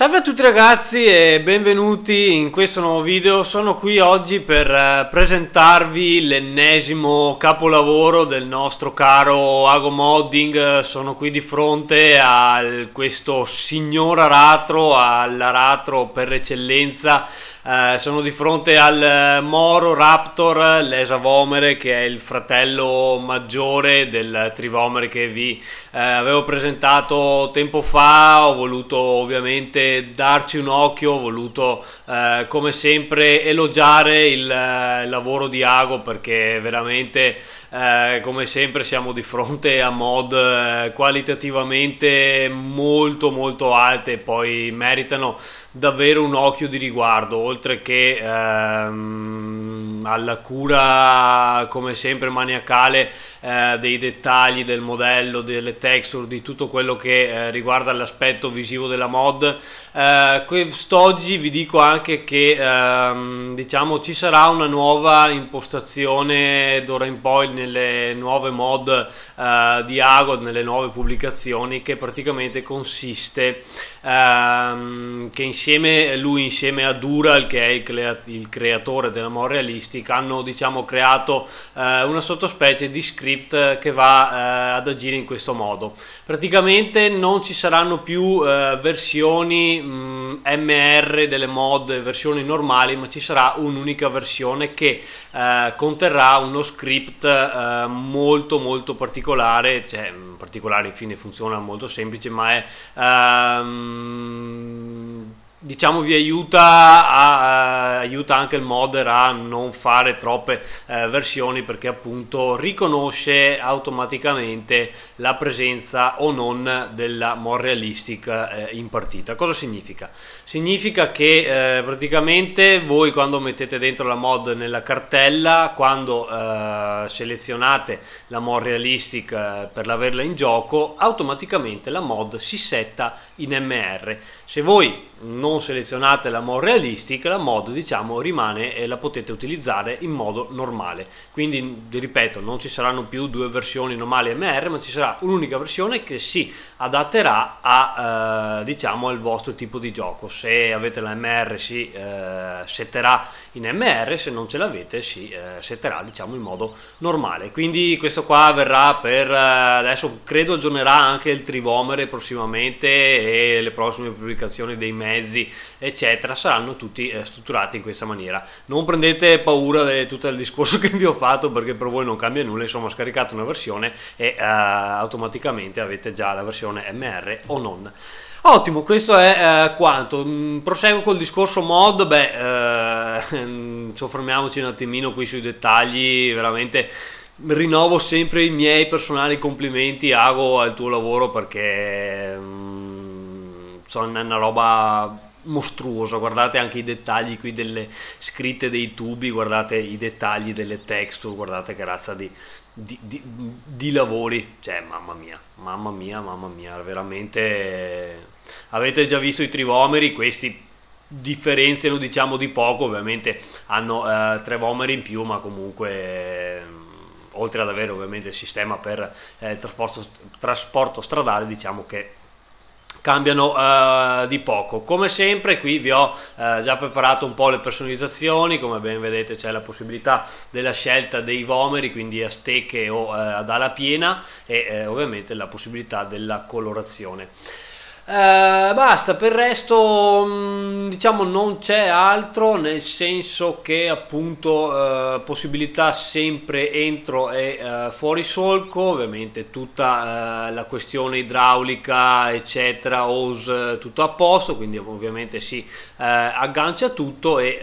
Salve a tutti ragazzi e benvenuti in questo nuovo video. Sono qui oggi per eh, presentarvi l'ennesimo capolavoro del nostro caro Ago Modding. Sono qui di fronte a questo signor aratro, all'aratro per eccellenza. Eh, sono di fronte al Moro Raptor, l'esavomere che è il fratello maggiore del trivomere che vi eh, avevo presentato tempo fa. Ho voluto ovviamente darci un occhio, ho voluto eh, come sempre elogiare il, eh, lavoro di Ago perché veramente eh, come sempre siamo di fronte a mod eh, qualitativamente molto molto alte poi meritano davvero un occhio di riguardo oltre che ehm, alla cura come sempre maniacale eh, dei dettagli del modello, delle texture, di tutto quello che eh, riguarda l'aspetto visivo della mod. Eh, quest'oggi vi dico anche che ehm, diciamo ci sarà una nuova impostazione d'ora in poi nelle nuove mod eh, di Agod, nelle nuove pubblicazioni che praticamente consiste ehm, che insieme lui insieme a Dural che è il, crea il creatore della mod realistic hanno diciamo creato eh, una sottospecie di script che va eh, ad agire in questo modo. Praticamente non ci saranno più versioni mh, MR delle mod versioni normali ma ci sarà un'unica versione che eh, conterrà uno script eh, molto molto particolare cioè particolare infine funziona molto semplice ma è ehm, diciamo vi aiuta, a, uh, aiuta anche il modder a non fare troppe uh, versioni perché appunto riconosce automaticamente la presenza o non della mod realistic uh, in partita cosa significa? significa che praticamente voi quando mettete dentro la mod nella cartella quando selezionate la mod realistic per averla in gioco automaticamente la mod si setta in MR se voi non selezionate la mod realistic la mod diciamo rimane e la potete utilizzare in modo normale. Quindi ripeto non ci saranno più due versioni normali MR ma ci sarà un'unica versione che si adatterà a eh, diciamo al vostro tipo di gioco. Se avete la MR si eh, setterà in MR se non ce l'avete si eh, setterà diciamo in modo normale. Quindi questo qua avverrà per eh, adesso credo aggiornerà anche il trivomere prossimamente e le prossime pubblicazioni dei mezzi eccetera saranno tutti eh, strutturati in questa maniera. Non prendete paura di tutto il discorso che vi ho fatto perché per voi non cambia nulla insomma scaricate una versione e eh, automaticamente avete già la versione MR o non. Ottimo, questo è eh, quanto. Mm, proseguo col discorso mod, beh, eh, soffermiamoci un attimino qui sui dettagli, veramente rinnovo sempre i miei personali complimenti, Ago, al tuo lavoro perché mm, sono una roba mostruosa, guardate anche i dettagli qui delle scritte dei tubi, guardate i dettagli delle texture, guardate che razza di, di, di, di lavori, cioè mamma mia, mamma mia, mamma mia, veramente avete già visto i trivomeri, questi differenziano diciamo di poco, ovviamente hanno eh, tre vomeri in più, ma comunque... Eh, oltre ad avere ovviamente il sistema per eh, il trasporto, trasporto stradale, diciamo che cambiano uh, di poco. Come sempre qui vi ho uh, già preparato un po' le personalizzazioni. Come ben vedete c'è la possibilità della scelta dei vomeri quindi a stecche o uh, ad ala piena e ovviamente la possibilità della colorazione eh, basta, per il resto mm, diciamo non c'è altro nel senso che appunto eh, possibilità sempre entro e eh, fuori solco, ovviamente tutta eh, la questione idraulica eccetera, OS tutto a posto, quindi ovviamente si eh, aggancia tutto e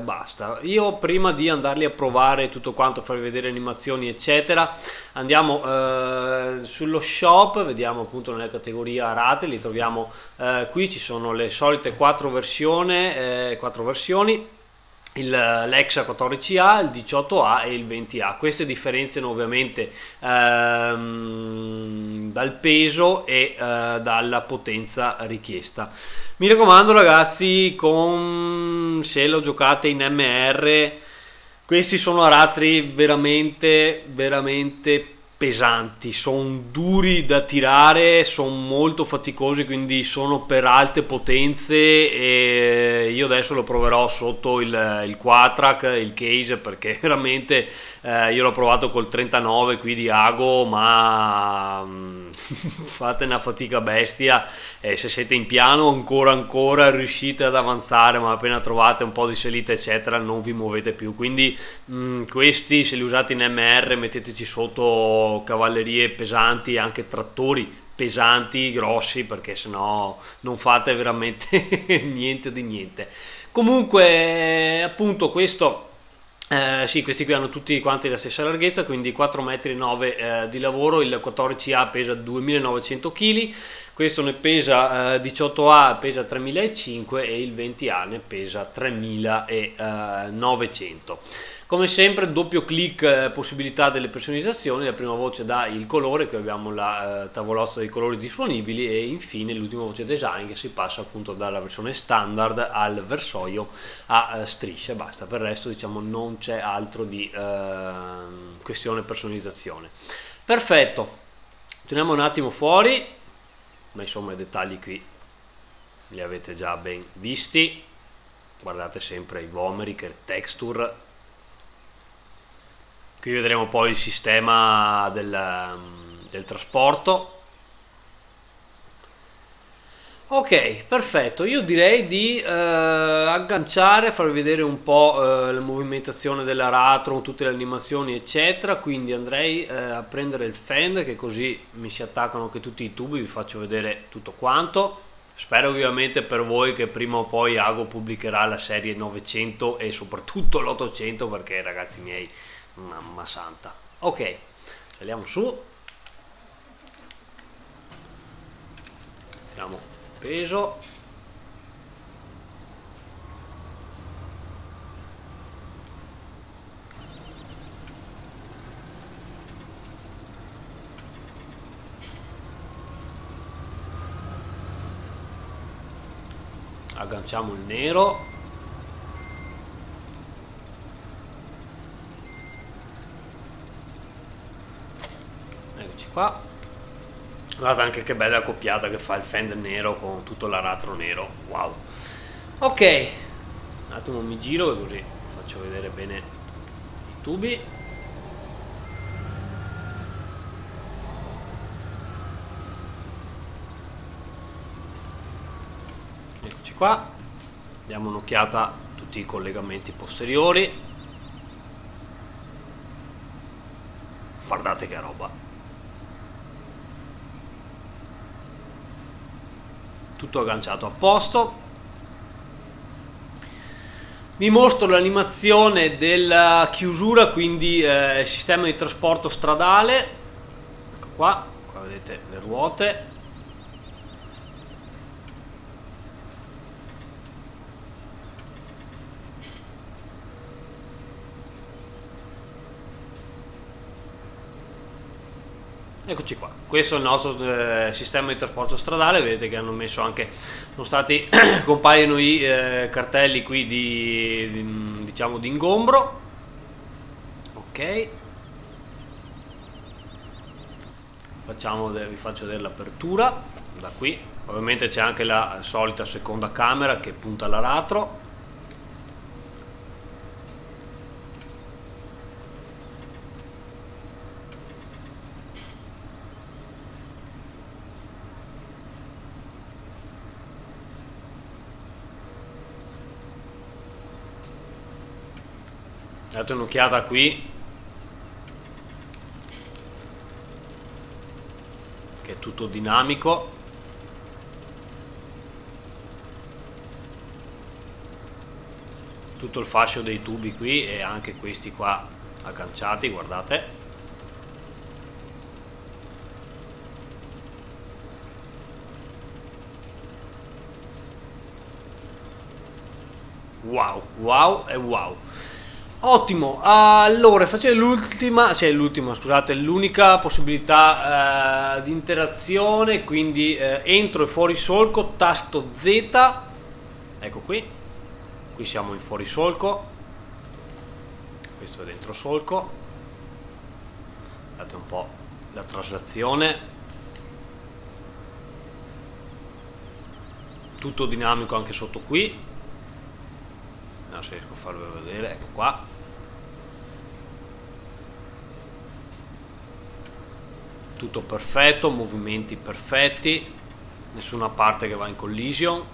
basta. Io prima di andarli a provare tutto quanto, farvi vedere animazioni eccetera, andiamo sullo shop, vediamo appunto nella categoria rate, li troviamo eh, qui ci sono le solite quattro versioni, eh, quattro versioni l'Exa 14A, il 18A e il 20A. Queste differenziano ovviamente ehm, dal peso e eh, dalla potenza richiesta. Mi raccomando ragazzi, con, se lo giocate in MR, questi sono aratri veramente, veramente pesanti, sono duri da tirare, sono molto faticosi, quindi sono per alte potenze e io adesso lo proverò sotto il, il Quatrack, il case, perché veramente eh, io l'ho provato col 39 qui di Ago, ma mm, fate una fatica bestia. E se siete in piano ancora ancora riuscite ad avanzare, ma appena trovate un po' di salita eccetera non vi muovete più, quindi mh, mm, questi se li usate in MR metteteci sotto cavallerie pesanti, anche trattori pesanti, grossi, perché sennò non fate veramente niente di niente. Comunque, appunto, questo eh, sì, questi qui hanno tutti quanti la stessa larghezza, quindi 4,9 m eh, di lavoro, il 14A pesa 2900 kg, questo ne pesa eh, 18A, pesa 3500 e il 20A ne pesa 3900. Come sempre doppio clic eh, possibilità delle personalizzazioni, la prima voce dà il colore, qui abbiamo la eh, tavolozza dei colori disponibili e infine l'ultima voce design che si passa appunto dalla versione standard al versoio a eh, strisce, basta, per il resto diciamo non c'è altro di eh, questione personalizzazione. Perfetto, teniamo un attimo fuori, ma insomma i dettagli qui li avete già ben visti, guardate sempre i vomeri, che texture Qui vedremo poi il sistema del, del trasporto. Ok, perfetto. Io direi di eh, agganciare, farvi vedere un po' eh, la movimentazione dell'aratro, tutte le animazioni, eccetera. Quindi andrei eh, a prendere il fend, che così mi si attaccano anche tutti i tubi, vi faccio vedere tutto quanto. Spero ovviamente per voi che prima o poi Ago pubblicherà la serie 900 e soprattutto l'800 perché ragazzi miei mamma santa. Ok saliamo su. Siamo peso. Agganciamo il nero qua. Guarda anche che bella accoppiata che fa il fender nero con tutto l'aratro nero. Wow. Ok. Un attimo mi giro e così faccio vedere bene i tubi. Eccoci qua. Diamo un'occhiata a tutti i collegamenti posteriori. Guardate che roba tutto agganciato a posto. Vi mostro l'animazione della chiusura quindi eh, il sistema di trasporto stradale. Ecco qua qua vedete le ruote Eccoci qua, questo è il nostro eh, sistema di trasporto stradale, vedete che hanno messo anche, sono stati, compaiono i eh, cartelli qui di, di, diciamo di ingombro, ok, Facciamo, vi faccio vedere l'apertura. Da qui, ovviamente c'è anche la solita seconda camera che punta all'aratro, date un'occhiata qui. Che è tutto dinamico. Tutto il fascio dei tubi qui e anche questi qua agganciati guardate. Wow wow e wow Ottimo, allora faccio l'ultima, cioè l'ultima scusate, l'unica possibilità eh, di interazione, quindi eh, entro e fuori solco, tasto Z, ecco qui, qui siamo in fuori solco, questo è dentro solco, guardate un po' la traslazione tutto dinamico anche sotto qui non se riesco a farvelo vedere ecco qua. Tutto perfetto movimenti perfetti nessuna parte che va in collision.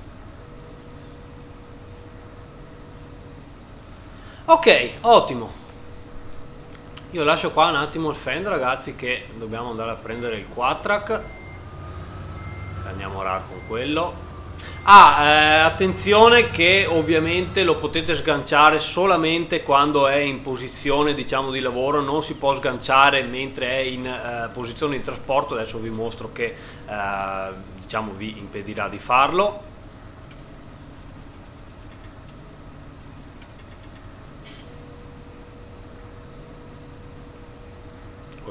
Ok ottimo. Io lascio qua un attimo il fend ragazzi che dobbiamo andare a prendere il quattrack andiamo rar con quello ah eh, attenzione che ovviamente lo potete sganciare solamente quando è in posizione diciamo di lavoro non si può sganciare mentre è in eh, posizione di trasporto adesso vi mostro che eh, diciamo vi impedirà di farlo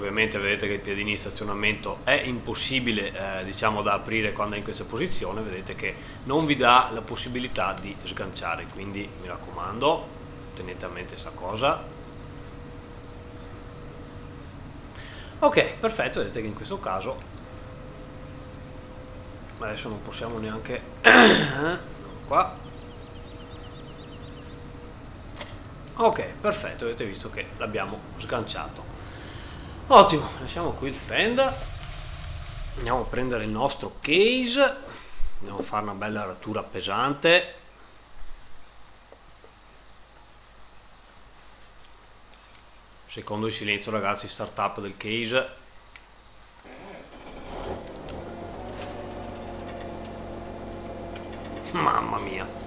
ovviamente vedete che il piedini di stazionamento è impossibile eh, diciamo da aprire quando è in questa posizione vedete che non vi dà la possibilità di sganciare quindi mi raccomando tenete a mente questa cosa. Ok perfetto vedete che in questo caso adesso non possiamo neanche qua. Ok perfetto avete visto che l'abbiamo sganciato Ottimo, lasciamo qui il fend. Andiamo a prendere il nostro case. Andiamo a fare una bella rattura pesante. Secondo il silenzio ragazzi, startup del case. Mamma mia.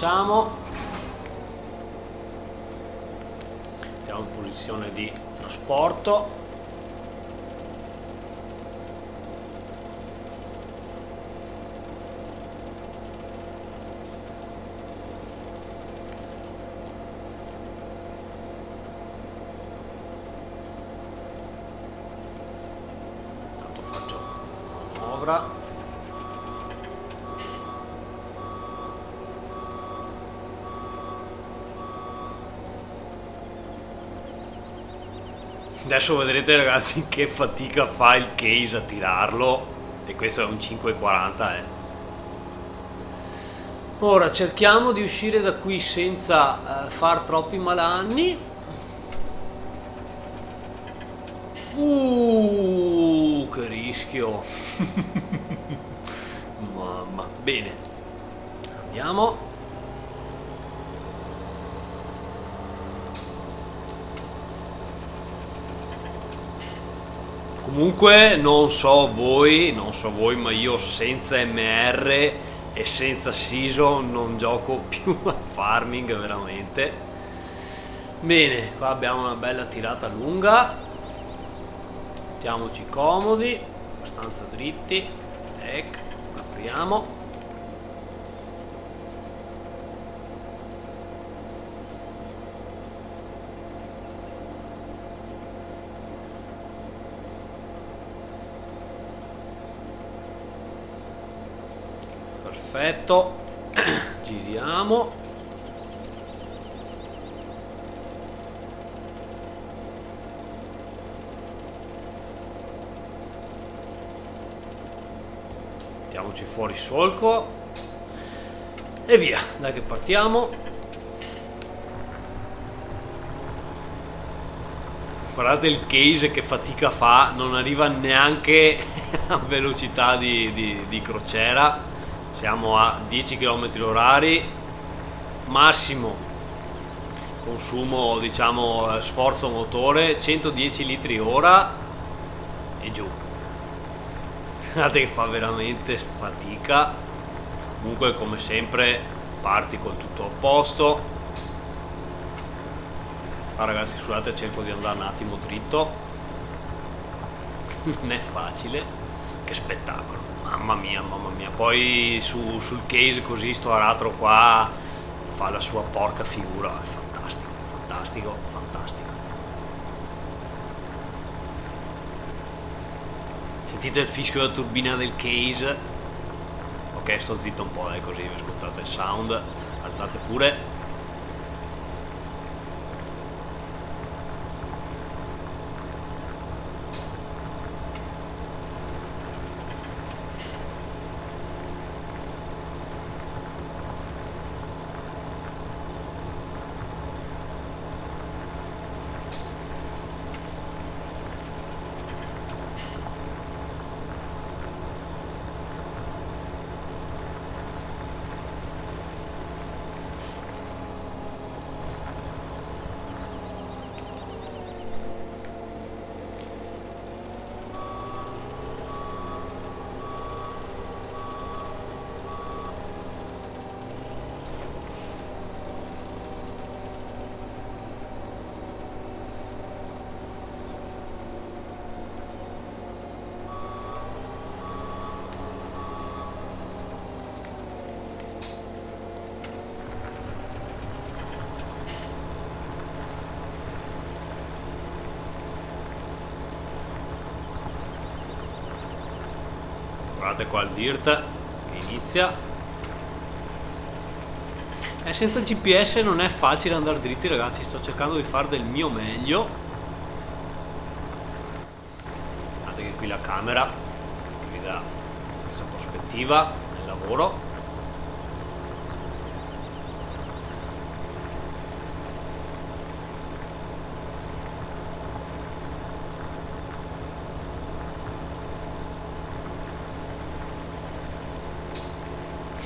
Facciamo? Mettiamo in posizione di trasporto. Tanto Adesso vedrete ragazzi che fatica fa il case a tirarlo. E questo è un 540 eh. Ora cerchiamo di uscire da qui senza eh, far troppi malanni. Uh, che rischio. Mamma, bene. Andiamo Comunque non so voi, non so voi, ma io senza MR e senza season non gioco più a farming veramente. Bene, qua abbiamo una bella tirata lunga. Mettiamoci comodi, abbastanza dritti. Ecco, apriamo. Perfetto. Giriamo. Mettiamoci fuori solco. E via dai che partiamo. Guardate il case che fatica fa non arriva neanche a velocità di, di, di crociera siamo a 10 km orari massimo consumo diciamo sforzo motore 110 litri ora e giù. Guardate che fa veramente fatica. Comunque come sempre parti con tutto a posto. Ah, ragazzi scusate cerco di andare un attimo dritto. Non è facile. Che spettacolo Mamma mia, mamma mia. Poi su, sul case così sto aratro qua fa la sua porca figura. Fantastico, fantastico, fantastico. Sentite il fischio della turbina del case. Ok, sto zitto un po', dai, così ascoltate il sound. Alzate pure. Guardate qua il dirt che inizia. E senza il gps non è facile andare dritti ragazzi. Sto cercando di fare del mio meglio. Guardate che qui la camera che vi dà questa prospettiva nel lavoro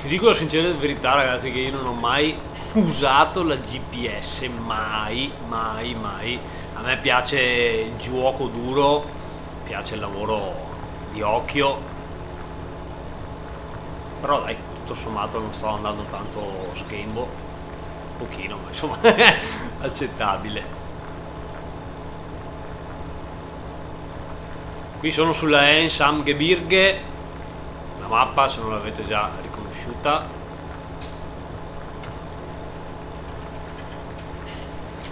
Vi dico la sincera verità ragazzi che io non ho mai usato la GPS, mai, mai, mai. A me piace il gioco duro, piace il lavoro di occhio. Però dai, tutto sommato non sto andando tanto schembo. Un pochino, ma insomma accettabile. Qui sono sulla Ensam Gebirge, la mappa se non l'avete già ricordato conosciuta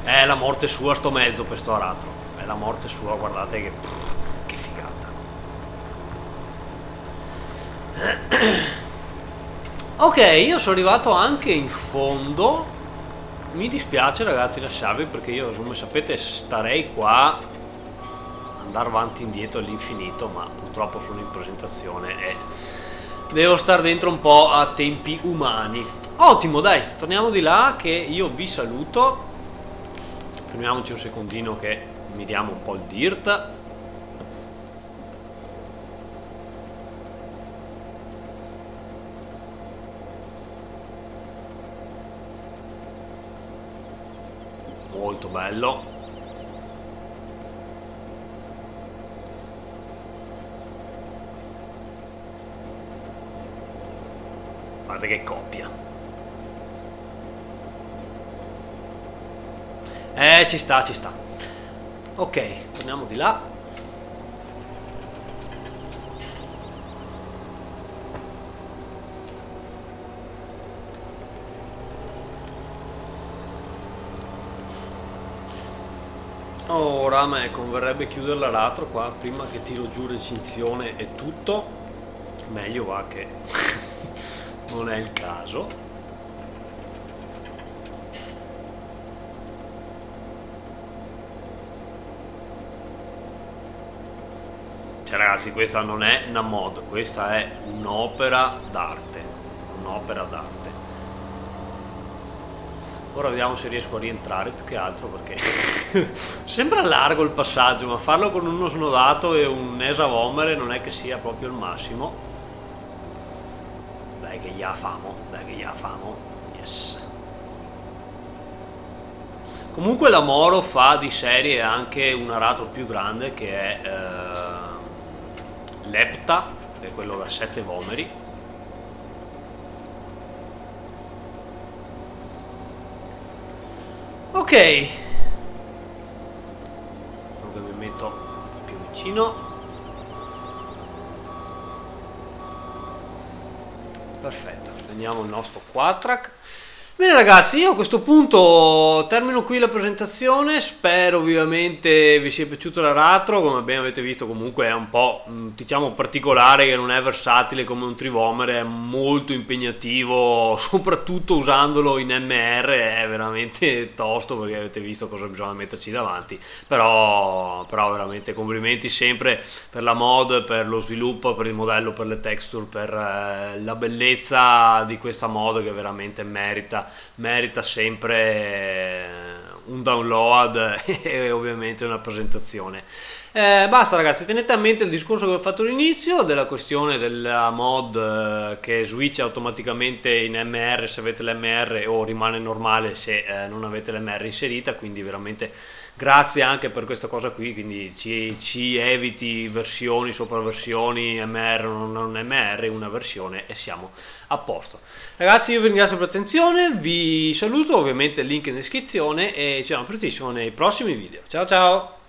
è la morte sua sto mezzo per sto aratro. È la morte sua guardate che pff, che figata. Ok io sono arrivato anche in fondo. Mi dispiace ragazzi lasciarvi perché io come sapete starei qua andare avanti e indietro all'infinito ma purtroppo sono in presentazione e devo stare dentro un po' a tempi umani. Ottimo, dai, torniamo di là che io vi saluto. Fermiamoci un secondino che miriamo un po' il dirt. Molto bello. Guarda che coppia. Eh, ci sta, ci sta. Ok, torniamo di là. Ora a me converrebbe chiudere l'aratro qua prima che tiro giù recinzione e tutto. Meglio va che non è il caso. Cioè ragazzi questa non è una mod questa è un'opera d'arte un'opera d'arte. Ora vediamo se riesco a rientrare più che altro perché sembra largo il passaggio ma farlo con uno snodato e un Esa Vomere non è che sia proprio il massimo che già famo, dai che già famo. Yes. Comunque la Moro fa di serie anche un aratro più grande che è eh, l'Epta, che è quello da 7 vomeri. Ok. Mi metto più vicino. Perfetto. Prendiamo il nostro quatrack Bene ragazzi, io a questo punto termino qui la presentazione, spero vivamente vi sia piaciuto l'aratro, come ben avete visto comunque è un po' mm, diciamo particolare che non è versatile come un trivomere, è molto impegnativo, soprattutto usandolo in MR è veramente tosto perché avete visto cosa bisogna metterci davanti, però, però veramente complimenti sempre per la mod, per lo sviluppo, per il modello, per le texture, per eh, la bellezza di questa mod che veramente merita merita sempre eh, un download e ovviamente una presentazione. Eh, basta ragazzi, tenete a mente il discorso che ho fatto all'inizio della questione della mod eh, che switch automaticamente in MR se avete l'MR o rimane normale se eh, non avete l'MR inserita, quindi veramente grazie anche per questa cosa qui, quindi ci, ci eviti versioni, sopravversioni, MR o non MR, una versione e siamo a posto. Ragazzi io vi ringrazio per l'attenzione, vi saluto, ovviamente il link in descrizione e ci vediamo prestissimo nei prossimi video. Ciao ciao!